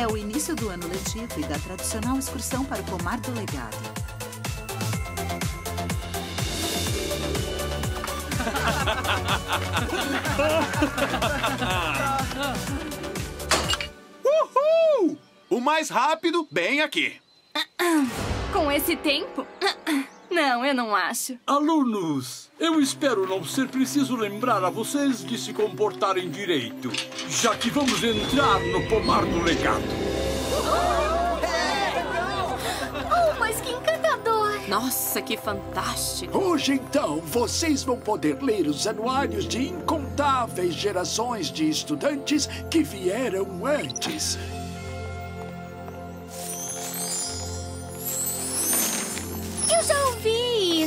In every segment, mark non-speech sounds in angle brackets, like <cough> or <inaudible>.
É o início do ano letivo e da tradicional excursão para o Pomar do Legado. Uhul! O mais rápido, bem aqui. Com esse tempo? Não, eu não acho. Alunos, eu espero não ser preciso lembrar a vocês de se comportarem direito, já que vamos entrar no pomar do legado. Oh, mas que encantador! Nossa, que fantástico! Hoje, então, vocês vão poder ler os anuários de incontáveis gerações de estudantes que vieram antes.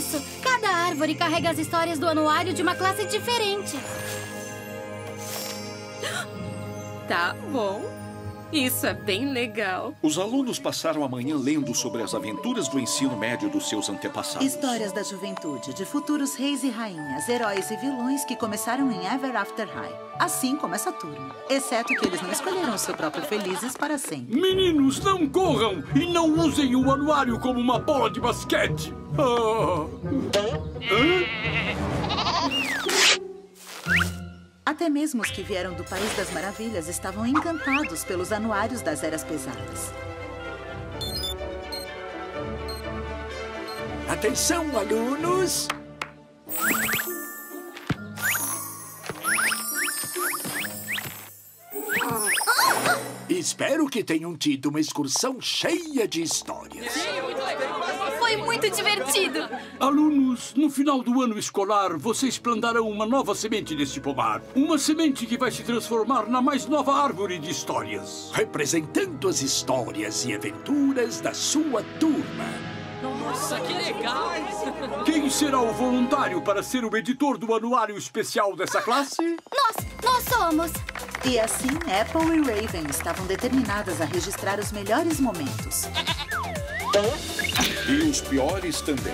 Isso. Cada árvore carrega as histórias do anuário de uma classe diferente. Tá bom. Isso é bem legal. Os alunos passaram a manhã lendo sobre as aventuras do ensino médio dos seus antepassados. Histórias da juventude, de futuros reis e rainhas, heróis e vilões que começaram em Ever After High. Assim como essa turma. Exceto que eles não escolheram o seu próprio felizes para sempre. Meninos, não corram e não usem o anuário como uma bola de basquete. Ah. Até mesmo os que vieram do País das Maravilhas estavam encantados pelos anuários das Eras Pesadas. Atenção, alunos! Espero que tenham tido uma excursão cheia de histórias. Foi muito divertido. Alunos, no final do ano escolar, vocês plantarão uma nova semente neste pomar. Uma semente que vai se transformar na mais nova árvore de histórias. Representando as histórias e aventuras da sua turma. Nossa, que legal! Quem será o voluntário para ser o editor do anuário especial dessa classe? Nós, nós somos. E assim, Apple e Raven estavam determinadas a registrar os melhores momentos. <laughs> E os piores também.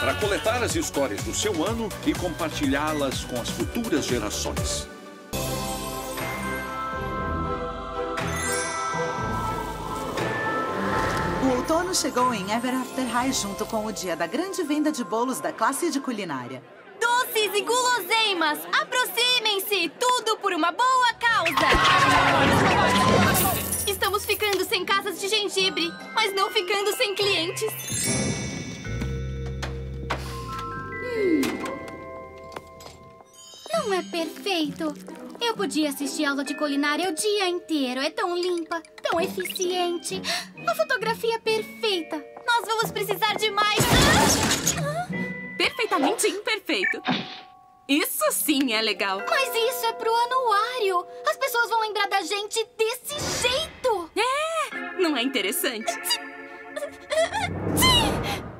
Para coletar as histórias do seu ano e compartilhá-las com as futuras gerações. O outono chegou em Ever After High junto com o dia da grande venda de bolos da classe de culinária. Doces e guloseimas, aproximem-se! Tudo por uma boa causa! Estamos ficando sem casas de gengibre, mas não ficando sem clientes. Não é perfeito? Eu podia assistir aula de culinária o dia inteiro. É tão limpa, tão eficiente. A fotografia é perfeita. Nós vamos precisar de mais. Perfeitamente imperfeito. Isso sim é legal. Mas isso é pro anuário. As pessoas vão lembrar da gente desse jeito. Não é interessante? Sim!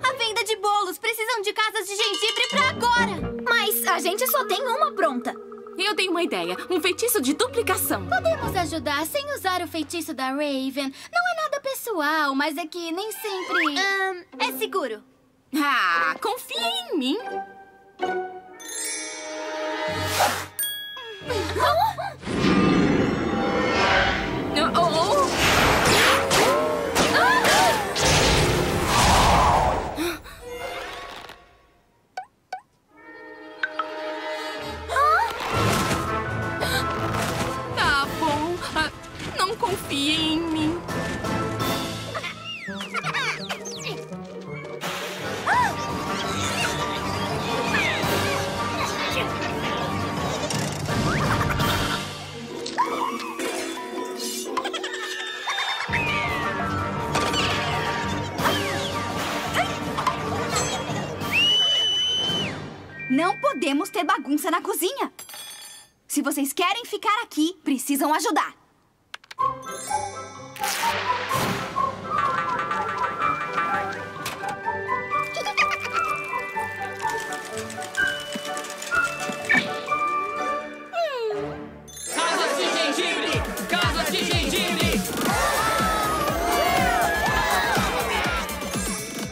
A venda de bolos precisam de casas de gengibre pra agora. Mas a gente só tem uma pronta. Eu tenho uma ideia. Um feitiço de duplicação. Podemos ajudar sem usar o feitiço da Raven. Não é nada pessoal, mas é que nem sempre... É seguro. Ah, confia em mim. Oh, não confiem em mim. Não podemos ter bagunça na cozinha. Se vocês querem ficar aqui, precisam ajudar.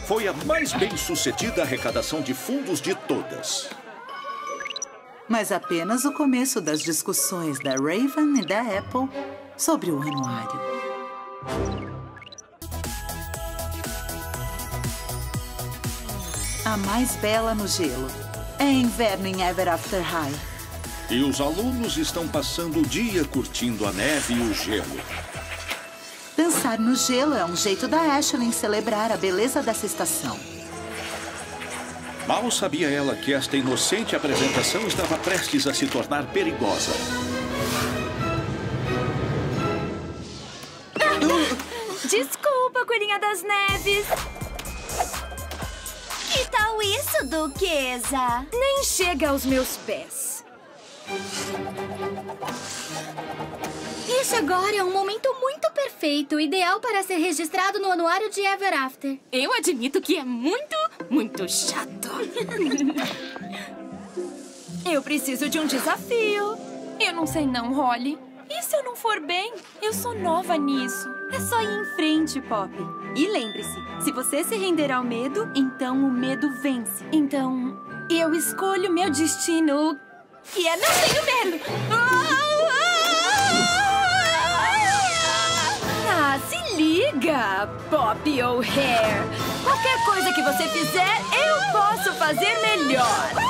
Foi a mais bem-sucedida arrecadação de fundos de todas. Mas apenas o começo das discussões da Raven e da Apple sobre o anuário. A mais bela no gelo. É inverno em Ever After High. E os alunos estão passando o dia curtindo a neve e o gelo. Dançar no gelo é um jeito da Ashley celebrar a beleza dessa estação. Mal sabia ela que esta inocente apresentação estava prestes a se tornar perigosa. Desculpa, Coelhinha das Neves. Que tal isso, Duquesa? Nem chega aos meus pés. Este agora é um momento muito perfeito, ideal para ser registrado no anuário de Ever After. Eu admito que é muito, muito chato. <laughs> Eu preciso de um desafio. Eu não sei não, Holly. E se eu não for bem? Eu sou nova nisso. É só ir em frente, Pop. E lembre-se, se você se render ao medo, então o medo vence. Então, eu escolho meu destino, que é não tenho medo. Ah, liga, Pop ou Hair. Qualquer coisa que você fizer, eu posso fazer melhor.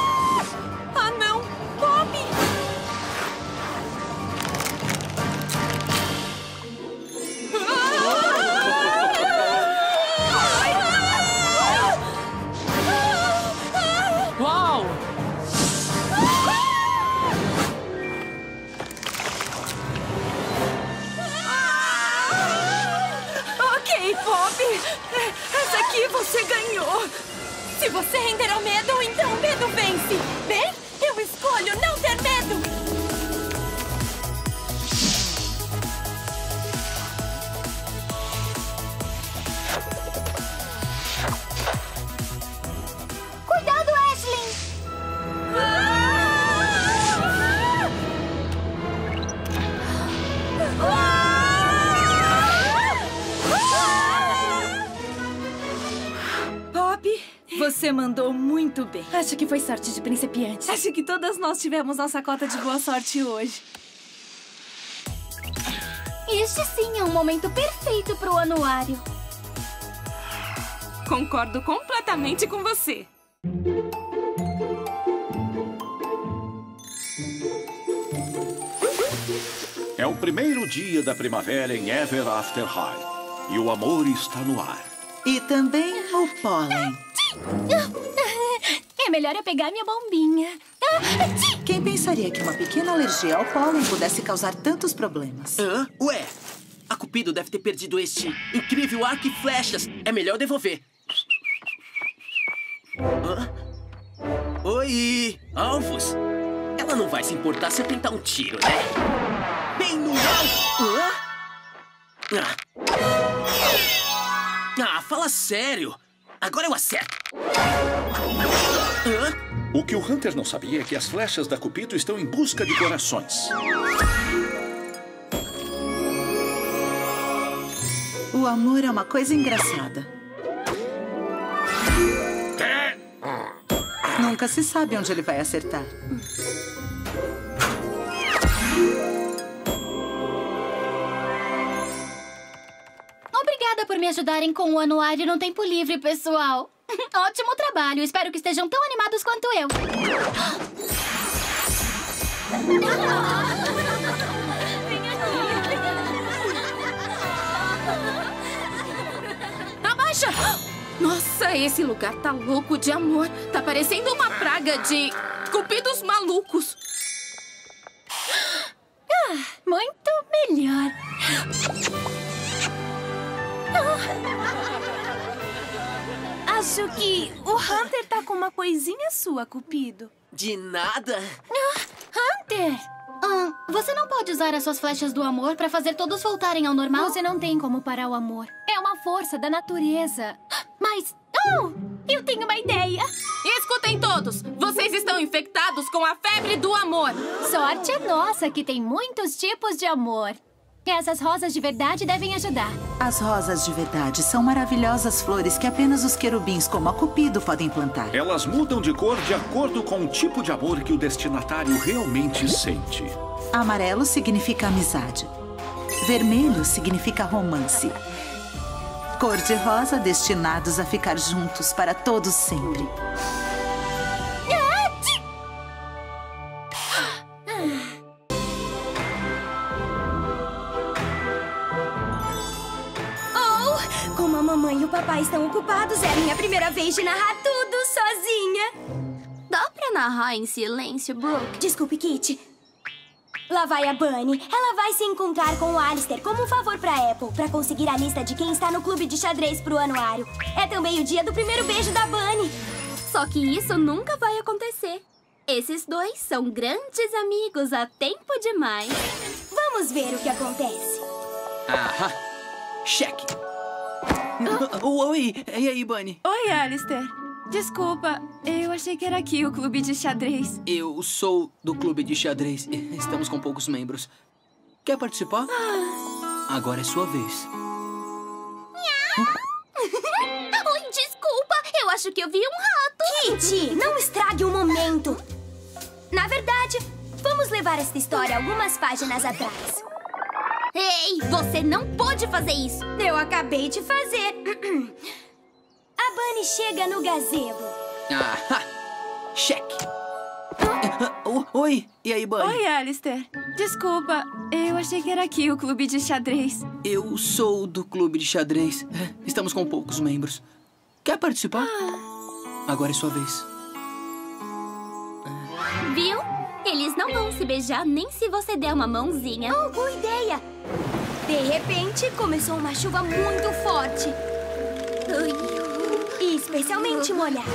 Você mandou muito bem. Acho que foi sorte de principiante. Acho que todas nós tivemos nossa cota de boa sorte hoje. Este sim é um momento perfeito para o anuário. Concordo completamente com você. É o primeiro dia da primavera em Ever After High. E o amor está no ar. E também o pólen. É melhor eu pegar minha bombinha. Quem pensaria que uma pequena alergia ao pólen pudesse causar tantos problemas? Hã? Ué, a Cupido deve ter perdido este incrível arco e flechas. É melhor devolver. Hã? Oi, alvos. Ela não vai se importar se eu tentar um tiro, né? Bem no alvo. Hã? Ah. ah, fala sério. Agora eu acerto. Hã? O que o Hunter não sabia é que as flechas da Cupido estão em busca de corações. O amor é uma coisa engraçada. Nunca se sabe onde ele vai acertar. Por me ajudarem com o anuário no tempo livre, pessoal. <laughs> Ótimo trabalho. Espero que estejam tão animados quanto eu. <laughs> Abaixa! Nossa, esse lugar tá louco de amor. Tá parecendo uma praga de cupidos malucos. Muito melhor. <laughs> Acho que o Hunter tá com uma coisinha sua, Cupido. De nada. Hunter! Ah, você não pode usar as suas flechas do amor pra fazer todos voltarem ao normal? Você não tem como parar o amor. É uma força da natureza. Mas... Oh! Eu tenho uma ideia! Escutem todos! Vocês estão infectados com a febre do amor. Sorte é nossa que tem muitos tipos de amor. Essas rosas de verdade devem ajudar. As rosas de verdade são maravilhosas flores que apenas os querubins como a Cupido podem plantar. Elas mudam de cor de acordo com o tipo de amor que o destinatário realmente sente. Amarelo significa amizade. Vermelho significa romance. Cor de rosa destinados a ficar juntos para todos sempre. Papai estão ocupados, é a minha primeira vez de narrar tudo sozinha. Dá pra narrar em silêncio, Brooke? Desculpe, Kitty. Lá vai a Bunny. Ela vai se encontrar com o Alistair como um favor pra Apple, pra conseguir a lista de quem está no clube de xadrez pro anuário. É também o dia do primeiro beijo da Bunny. Só que isso nunca vai acontecer. Esses dois são grandes amigos há tempo demais. Vamos ver o que acontece. Aham. Cheque. <laughs> Oi, e aí, Bunny? Oi, Alistair. Desculpa, eu achei que era aqui o clube de xadrez. Eu sou do clube de xadrez. Estamos com poucos membros. Quer participar? Agora é sua vez. <laughs> Oi, desculpa. Eu acho que eu vi um rato. Kitty, não estrague o momento. Na verdade, vamos levar esta história algumas páginas atrás. Ei, você não pode fazer isso. Eu acabei de fazer. <clears throat> A Bunny chega no gazebo. Ahá. Cheque. O- Oi, e aí, Bunny? Oi, Alistair. Desculpa, eu achei que era aqui o clube de xadrez. Eu sou do clube de xadrez. É, Estamos com poucos membros. Quer participar? Agora é sua vez. Viu? Eles não vão se beijar nem se você der uma mãozinha. Oh, boa ideia! De repente, começou uma chuva muito forte. E especialmente molhada.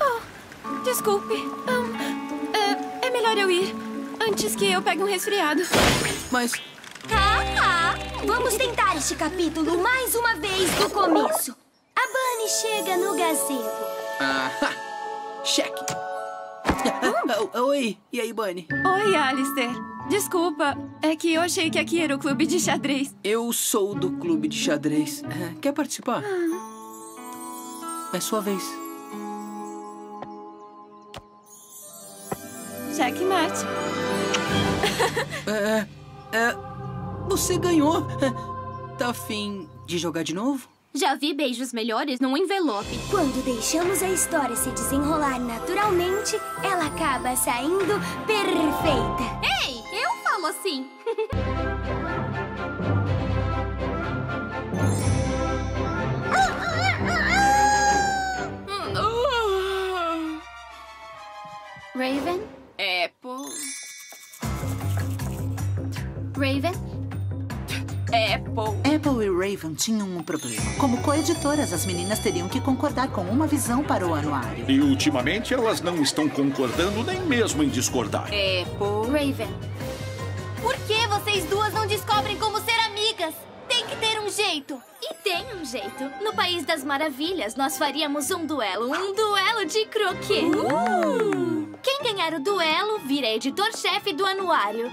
Oh, desculpe. Ahn, é, é melhor eu ir. Antes que eu pegue um resfriado. Mas Ah, ah. Vamos tentar este capítulo mais uma vez do começo. A Bunny chega no gazebo. Ahá. Cheque. Ah, <laughs> Oi, e aí, Bunny? Oi, Alistair. Desculpa, é que eu achei que aqui era o clube de xadrez. Eu sou do clube de xadrez. É, Quer participar? É sua vez. Checkmate. <laughs> É, é, você ganhou. <laughs> Tá afim de jogar de novo? Já vi beijos melhores num envelope. Quando deixamos a história se desenrolar naturalmente, ela acaba saindo perfeita. Ei, eu falo assim. Raven? Apple. Raven? Apple. Apple e Raven tinham um problema. Como coeditoras, as meninas teriam que concordar com uma visão para o anuário. E ultimamente elas não estão concordando nem mesmo em discordar. Apple. Raven. Por que vocês duas não descobrem como ser amigas? Tem que ter um jeito. E tem um jeito. No País das Maravilhas, nós faríamos um duelo. Um duelo de croquet. Quem ganhar o duelo vira editor-chefe do anuário.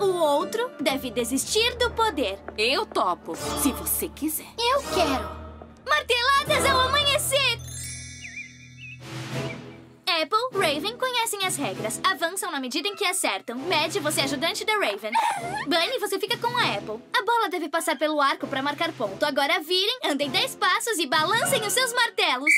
O outro deve desistir do poder. Eu topo, se você quiser. Eu quero. Marteladas ao amanhecer! Apple, Raven conhecem as regras. Avançam na medida em que acertam. Mad, você é ajudante da Raven. <laughs> Bunny, você fica com a Apple. A bola deve passar pelo arco para marcar ponto. Agora virem, andem 10 passos e balancem os seus martelos.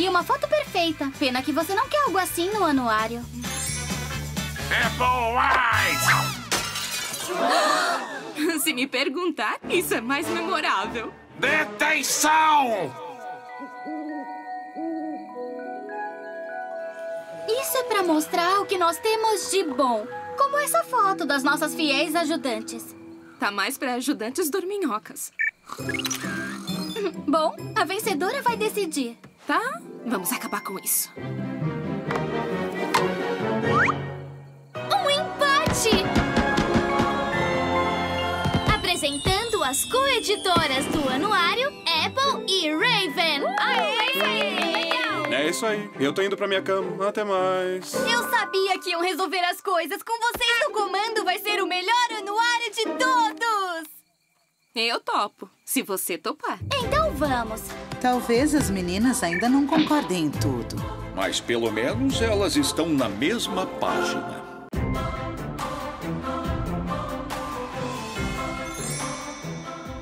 Daria uma foto perfeita. Pena que você não quer algo assim no anuário. Se me perguntar, isso é mais memorável. Detenção! Isso é pra mostrar o que nós temos de bom. Como essa foto das nossas fiéis ajudantes. Tá mais pra ajudantes dorminhocas. Bom, a vencedora vai decidir. Tá? Vamos acabar com isso. Um empate! Apresentando as coeditoras do anuário, Apple Be Raven! É isso aí. Eu tô indo pra minha cama. Até mais. Eu sabia que iam resolver as coisas. Com vocês no comando vai ser o melhor anuário de todos! Eu topo, se você topar. Então vamos. Talvez as meninas ainda não concordem em tudo. Mas pelo menos elas estão na mesma página.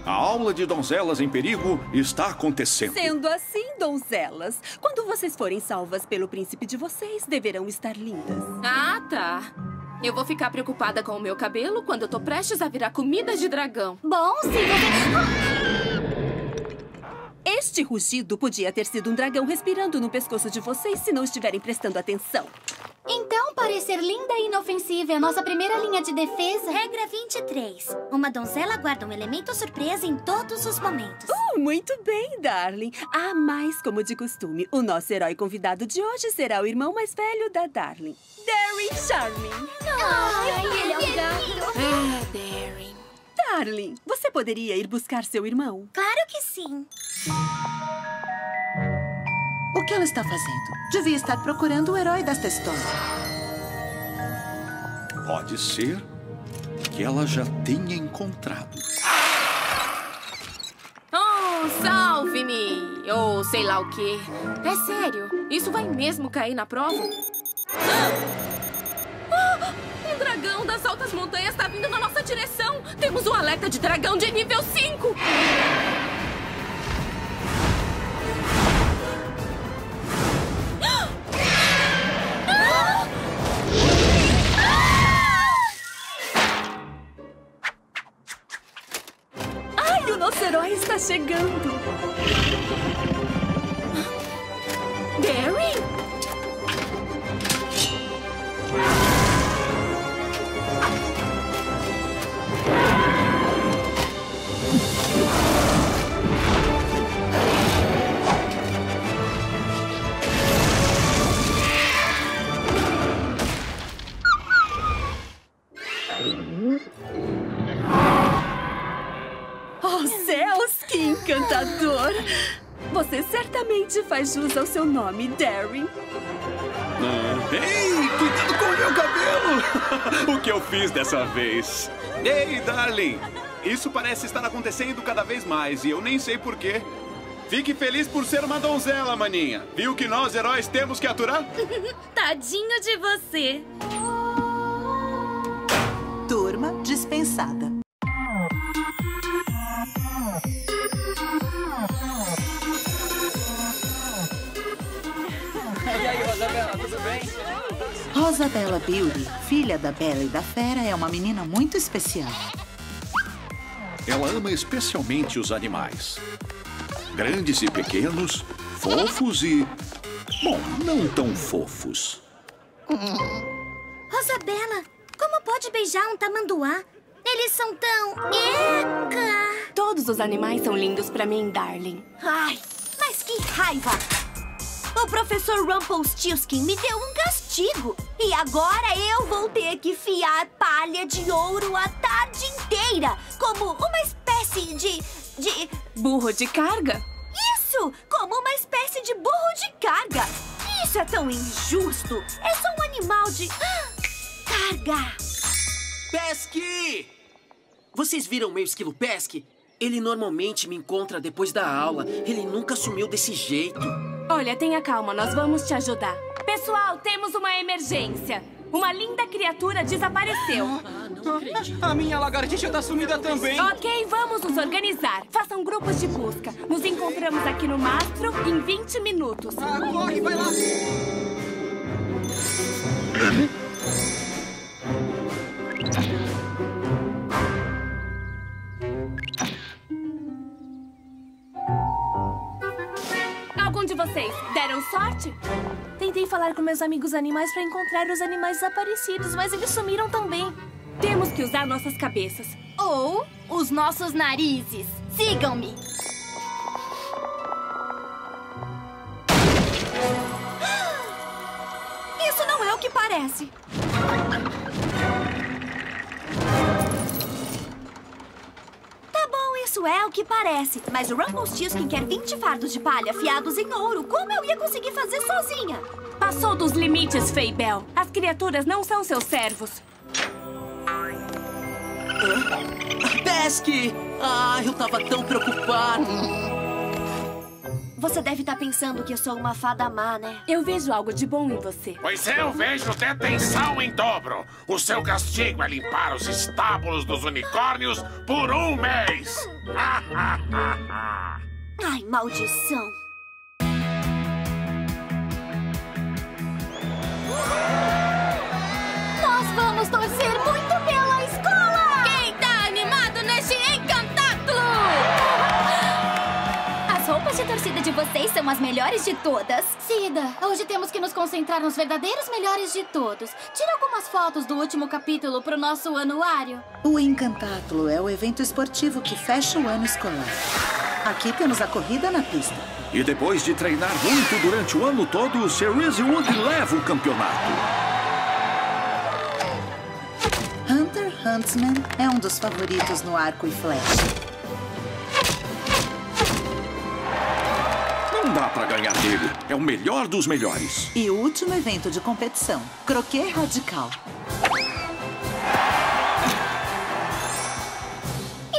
A aula de donzelas em perigo está acontecendo. Sendo assim, donzelas, quando vocês forem salvas pelo príncipe de vocês, deverão estar lindas. Ah, tá. Eu vou ficar preocupada com o meu cabelo quando eu tô prestes a virar comida de dragão. Bom, se você... Este rugido podia ter sido um dragão respirando no pescoço de vocês se não estiverem prestando atenção. Então, parecer linda e inofensiva é a nossa primeira linha de defesa. Regra 23. Uma donzela guarda um elemento surpresa em todos os momentos. Uh, muito bem, Darling. Ah, mas, como de costume, o nosso herói convidado de hoje será o irmão mais velho da Darling, Darren Charming. Ai, ele é um gato. Ah, Darren. Darling, você poderia ir buscar seu irmão? Claro que sim. O que ela está fazendo? Devia estar procurando o herói desta história. Pode ser que ela já tenha encontrado. Oh, salve-me! Ou sei lá o quê. É sério, isso vai mesmo cair na prova? Ah! Um dragão das altas montanhas está vindo na nossa direção! Temos um alerta de dragão de nível 5! Está chegando! Darren? Você certamente faz jus ao seu nome, Darren. Ah, Ei, cuidado com o meu cabelo! <laughs> o que eu fiz dessa vez? Ei, darling! Isso parece estar acontecendo cada vez mais e eu nem sei porquê. Fique feliz por ser uma donzela, maninha. Viu que nós, heróis, temos que aturar? <laughs> Tadinho de você. Turma dispensada. Rosabella Beauty, filha da Bela e da Fera, é uma menina muito especial. Ela ama especialmente os animais. Grandes e pequenos, fofos e. Bom, não tão fofos. Rosabela, como pode beijar um tamanduá? Eles são tão... Eca! Todos os animais são lindos pra mim, Darling. Ai, mas que raiva! O professor Rumpelstiltskin me deu um castigo. E agora eu vou ter que fiar palha de ouro a tarde inteira. Como uma espécie de... de... Burro de carga? Isso! Como uma espécie de burro de carga. Isso é tão injusto. É só um animal de... carga. Pesque! Vocês viram meu esquilo Pesque? Ele normalmente me encontra depois da aula. Ele nunca sumiu desse jeito. Olha, tenha calma, nós vamos te ajudar. Pessoal, temos uma emergência. Uma linda criatura desapareceu. A minha lagartixa tá sumida também. Ok, vamos nos organizar. Façam grupos de busca. Nos encontramos aqui no mastro em 20 minutos. Ah, corre, vai lá. <laughs> de vocês deram sorte? Tentei falar com meus amigos animais para encontrar os animais desaparecidos, mas eles sumiram também. Temos que usar nossas cabeças. Ou os nossos narizes. Sigam-me. <gasps> Isso não é o que parece. É o que parece. Mas o Rumpelstiltskin quer 20 fardos de palha afiados em ouro. Como eu ia conseguir fazer sozinha? Passou dos limites, Feibel. As criaturas não são seus servos. Pesque! Ah, eu tava tão preocupado. Você deve estar pensando que eu sou uma fada má, né? Eu vejo algo de bom em você. Pois eu vejo detenção em dobro. O seu castigo é limpar os estábulos dos unicórnios por um mês. <laughs> Ai, maldição. De torcida de vocês são as melhores de todas. Cida, hoje temos que nos concentrar nos verdadeiros melhores de todos. Tira algumas fotos do último capítulo pro nosso anuário. O Encantátulo é o evento esportivo que fecha o ano escolar. Aqui temos a corrida na pista. E depois de treinar muito durante o ano todo, Sir Wood leva o campeonato. Hunter Huntsman é um dos favoritos no arco e flecha. Não dá pra ganhar dele. É o melhor dos melhores. E o último evento de competição, Croquet Radical.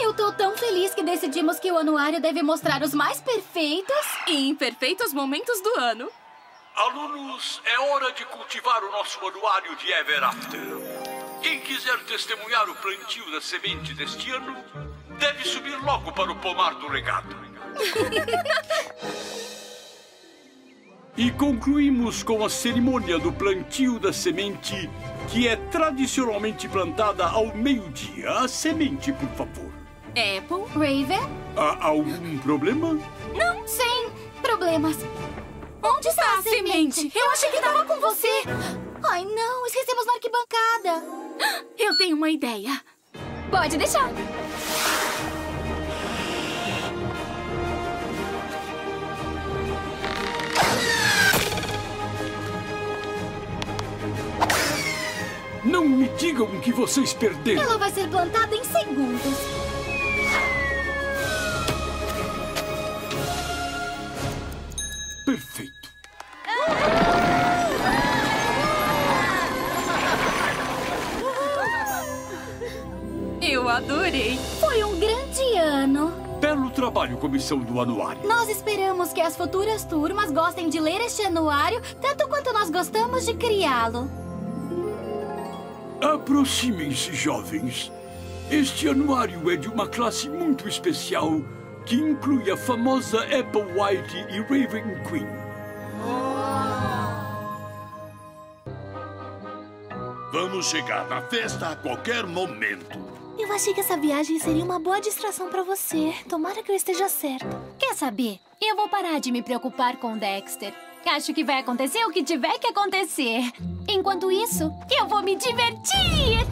Eu tô tão feliz que decidimos que o anuário deve mostrar os mais perfeitos e imperfeitos momentos do ano. Alunos, é hora de cultivar o nosso anuário de Ever After. Quem quiser testemunhar o plantio da semente deste ano, deve subir logo para o pomar do legado. <laughs> E concluímos com a cerimônia do plantio da semente, que é tradicionalmente plantada ao meio-dia. A semente, por favor. Apple? Raven? Há algum problema? Não, sem problemas. Onde está a semente? Eu achei que tava com você. Ai, não, esquecemos na arquibancada. Eu tenho uma ideia. Pode deixar. Não me digam que vocês perderam. Ela vai ser plantada em segundos. Perfeito. Eu adorei. Foi um grande ano. Belo trabalho, comissão do anuário. Nós esperamos que as futuras turmas gostem de ler este anuário tanto quanto nós gostamos de criá-lo. Aproximem-se, jovens. Este anuário é de uma classe muito especial que inclui a famosa Apple White e Raven Queen. Vamos chegar na festa a qualquer momento. Eu achei que essa viagem seria uma boa distração pra você. Tomara que eu esteja certa. Quer saber? Eu vou parar de me preocupar com Dexter. Acho que vai acontecer o que tiver que acontecer. Enquanto isso, eu vou me divertir!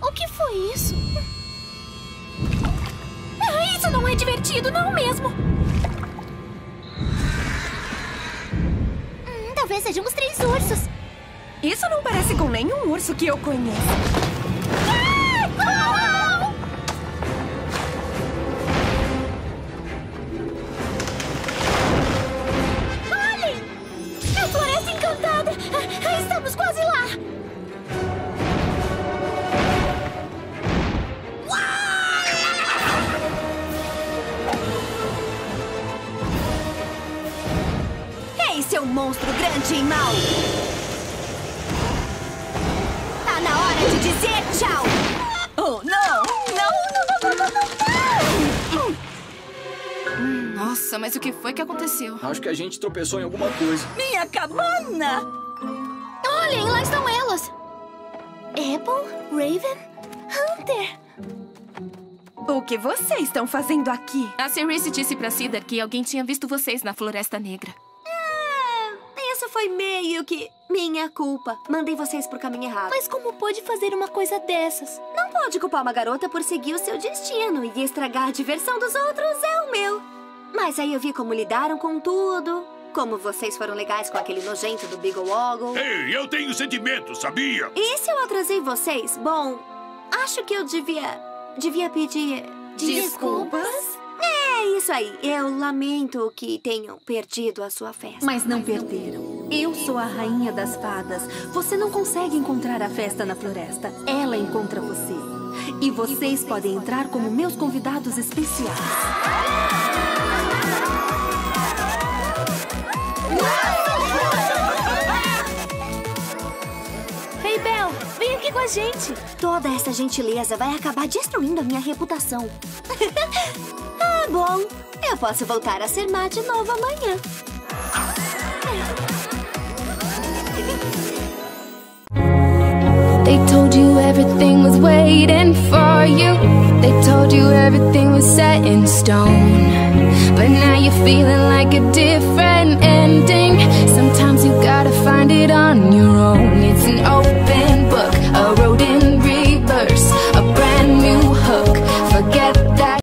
O que foi isso? Ah, isso não é divertido, não mesmo! Hum, talvez sejam os três ursos. Isso não parece com nenhum urso que eu conheço. Olhem! Grande mau! Tá na hora de dizer tchau! Oh, não! Não, não, não, não, não, não! Nossa, mas o que foi que aconteceu? Acho que a gente tropeçou em alguma coisa. Minha cabana! Olhem, lá estão elas! Apple, Raven, Hunter! O que vocês estão fazendo aqui? A Cerise disse pra Cedar que alguém tinha visto vocês na Floresta Negra. Foi meio que minha culpa. Mandei vocês pro caminho errado. Mas como pôde fazer uma coisa dessas? Não pode culpar uma garota por seguir o seu destino e estragar a diversão dos outros é o meu. Mas aí eu vi como lidaram com tudo. Como vocês foram legais com aquele nojento do Beagle Woggle. Ei, eu tenho sentimentos, sabia? E se eu atrasei vocês? Bom, acho que eu devia. devia pedir. Desculpas? isso aí. Eu lamento que tenham perdido a sua festa. Mas não perderam. Eu sou a rainha das fadas. Você não consegue encontrar a festa na floresta. Ela encontra você. E vocês podem entrar como meus convidados especiais. Ei, Bel, vem aqui com a gente. Toda essa gentileza vai acabar destruindo a minha reputação. <laughs> ah, bom. Eu posso voltar a ser má de novo amanhã. They told you everything was waiting for you. They told you everything was set in stone. But now you're feeling like a different ending. Sometimes you gotta find it on your own. It's an open